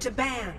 to ban.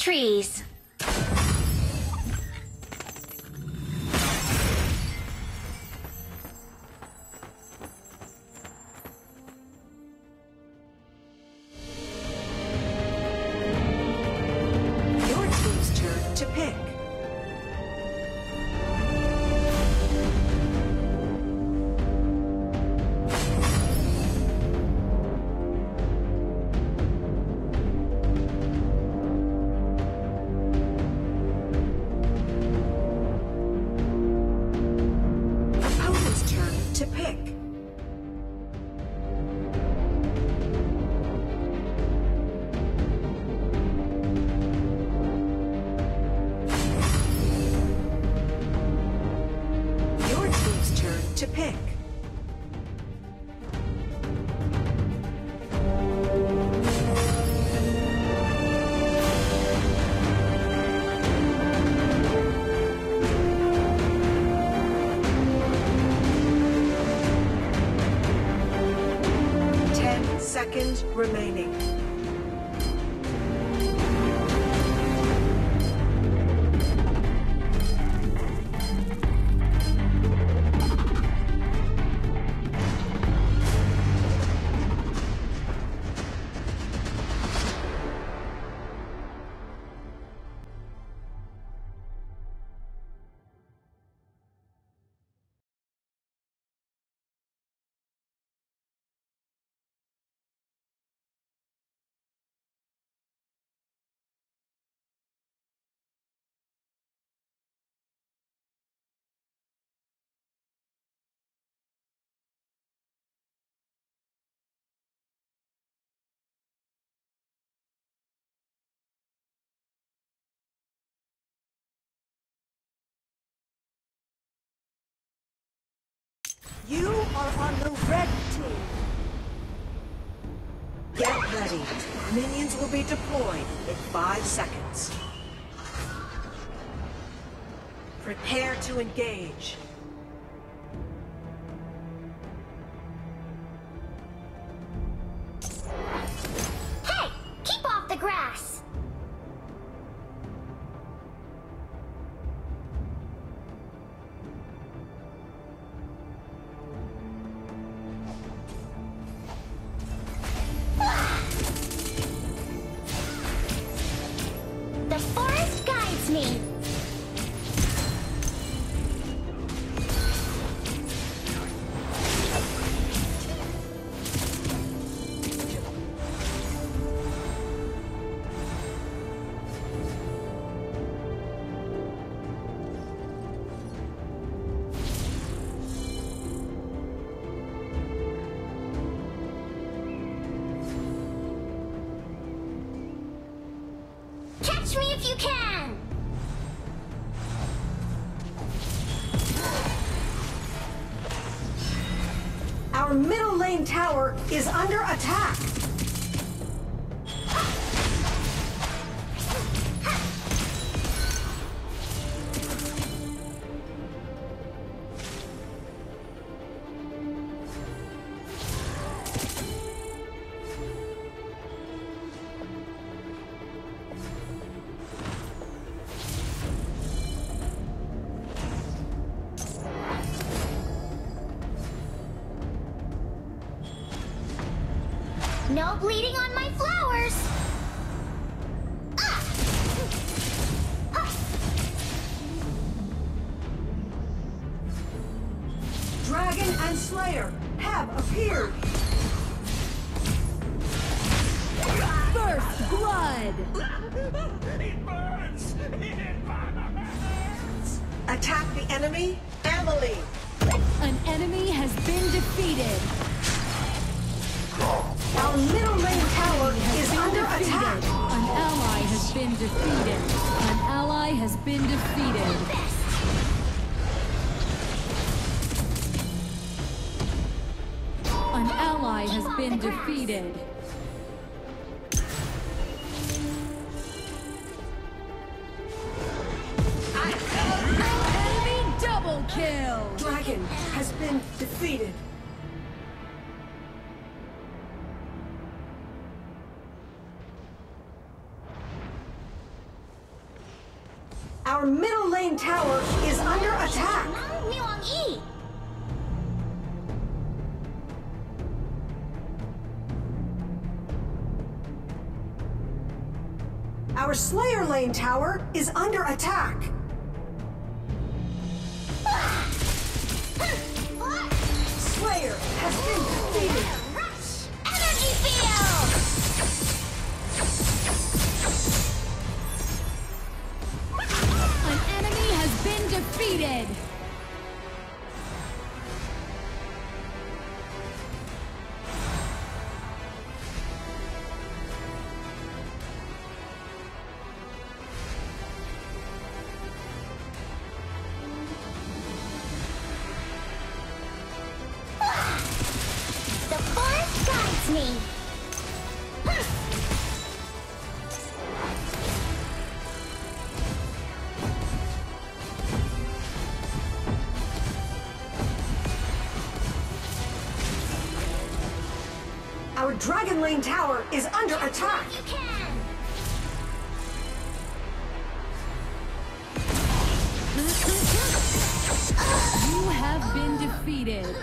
Trees. To pick. You are on the red team. Get ready. Minions will be deployed in five seconds. Prepare to engage. Our middle lane tower is under attack. No bleeding on my flowers! Ah! Ah! Dragon and Slayer have appeared. First blood! It burns! It burns! Attack the enemy, Emily. An enemy has been defeated. Our middle lane tower is under defeated. attack. An ally has been defeated. An ally has been defeated. An ally has been defeated. Enemy double kill! Dragon has been defeated. Our Slayer lane tower is under attack. Slayer has been defeated. Rush! Energy field! An enemy has been defeated. Dragon lane tower is under attack. You have been defeated.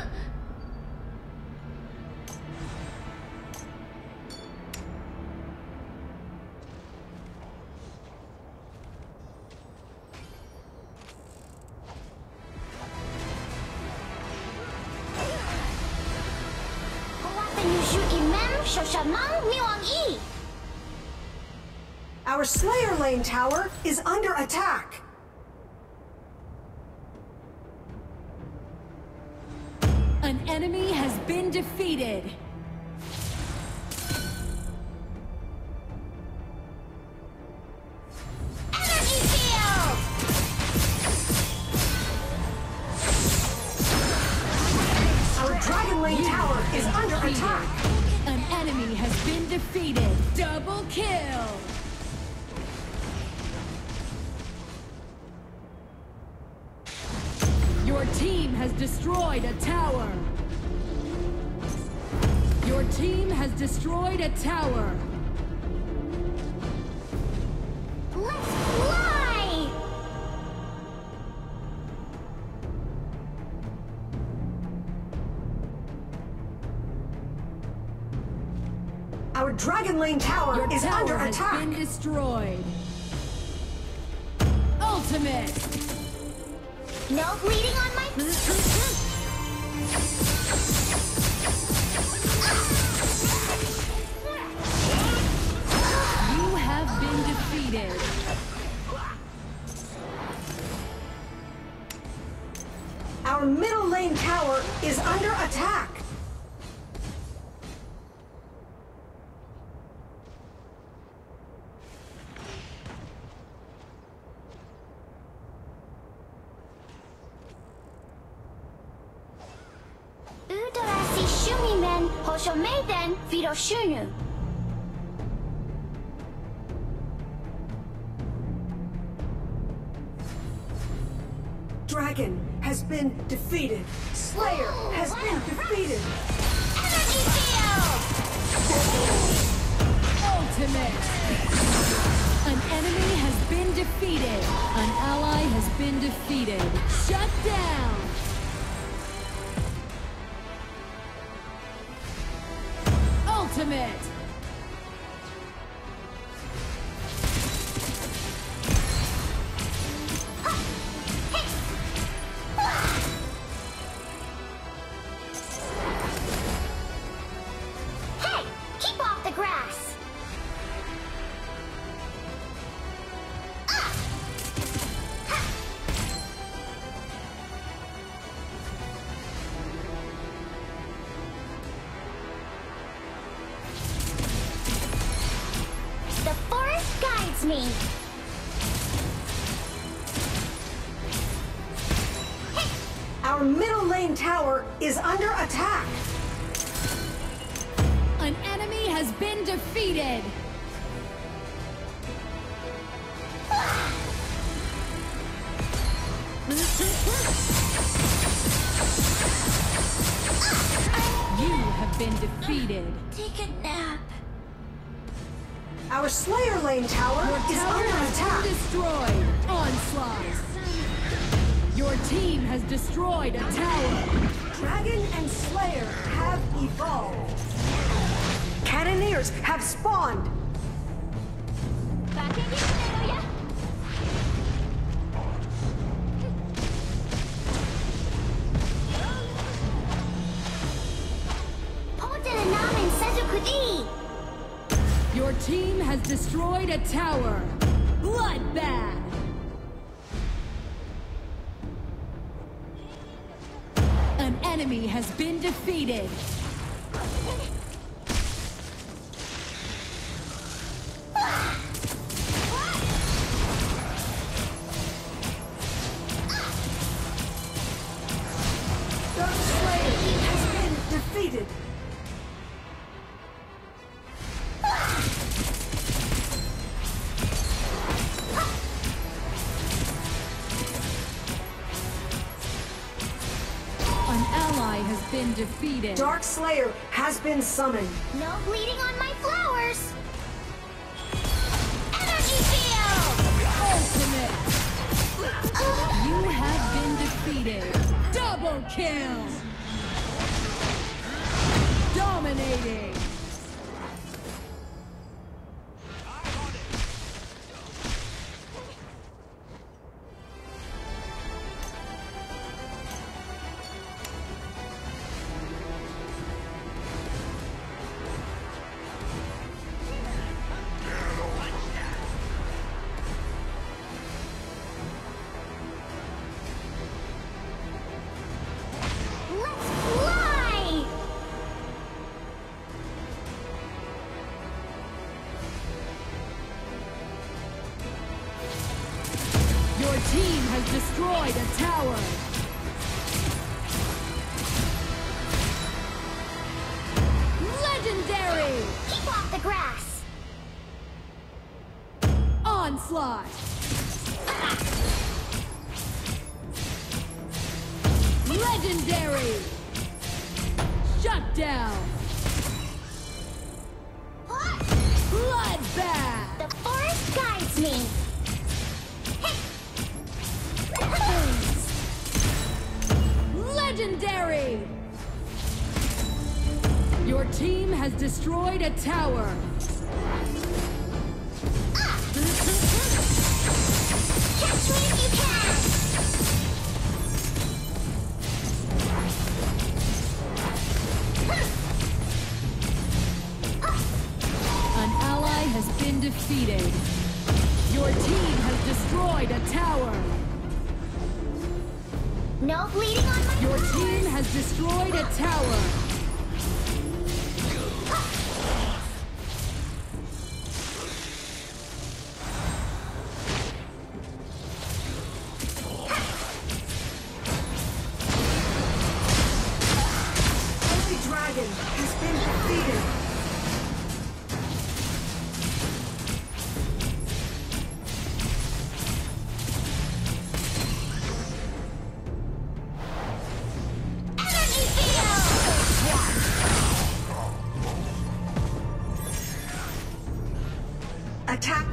Our Slayer lane tower is under attack. An enemy has been defeated. Destroyed a tower. Your team has destroyed a tower. Let's fly! Our Dragon lane tower Your is tower under has attack. been destroyed. Ultimate. No bleeding on my... You have been defeated. Our middle lane tower is under attack. Shumimen Hoshomeiden Viroshunu. Dragon has been defeated. Slayer has been defeated. Energy field! Ultimate. An enemy has been defeated. An ally has been defeated. Shut down. Ultimate! Me. Our middle lane tower is under attack. An enemy has been defeated! You have been defeated. Take a nap. Our Slayer lane tower Your is tower under attack. destroyed. Onslaught. Your team has destroyed a tower. Dragon and Slayer have evolved. Cannoneers have spawned. Destroyed a tower. Bloodbath. An enemy has been defeated. Defeated. Dark Slayer has been summoned. No bleeding on my flowers. Energy field. Ultimate. You have been defeated. Double kill. Dominating. Has destroyed a tower. Your team has destroyed a tower. Catch me if you can. An ally has been defeated. Your team has destroyed a tower. No bleeding on my Your team has destroyed a tower.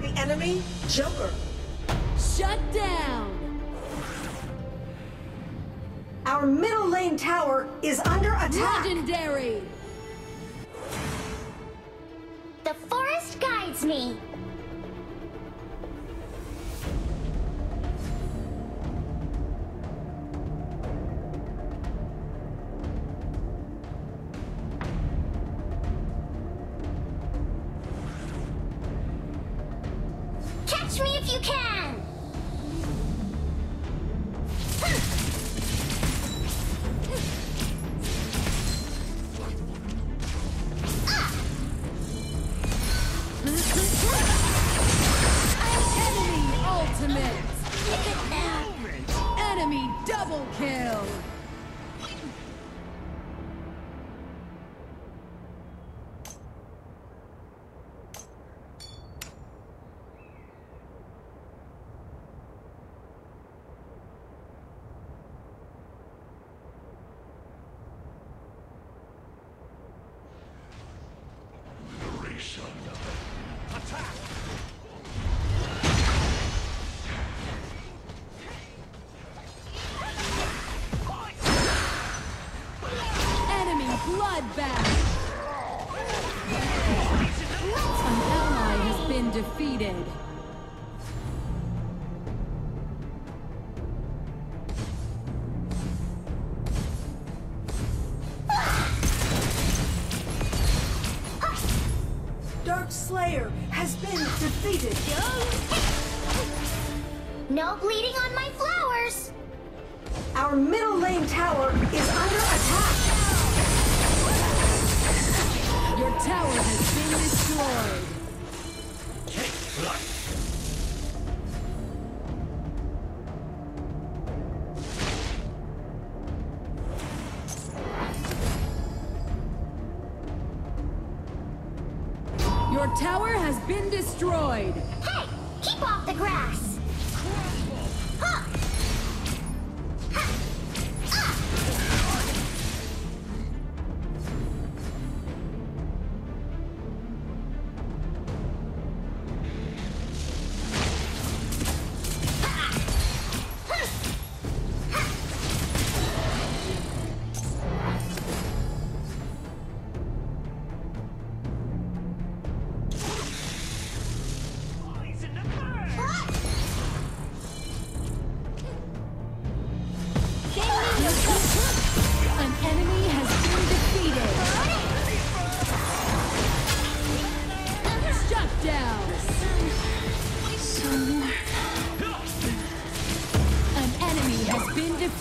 The enemy, Joker. Shut down. Our middle lane tower is under attack. Legendary. the forest guides me. No bleeding on my flowers! Our middle lane tower is under attack. Your tower has been destroyed.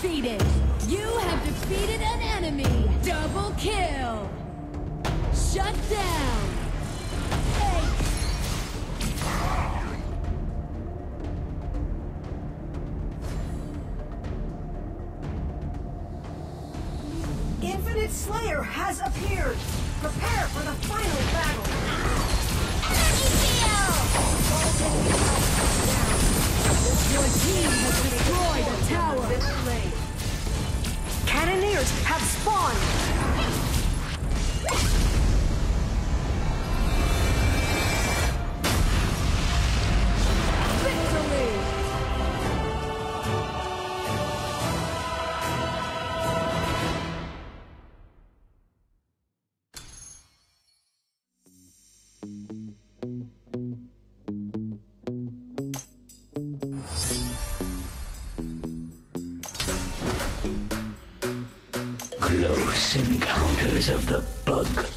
Defeated. You have defeated an enemy. Double kill. Shut down. Infinite Slayer has appeared. Prepare for the final battle. Your team has destroyed a tower. Cannoneers have spawned. Of the bug.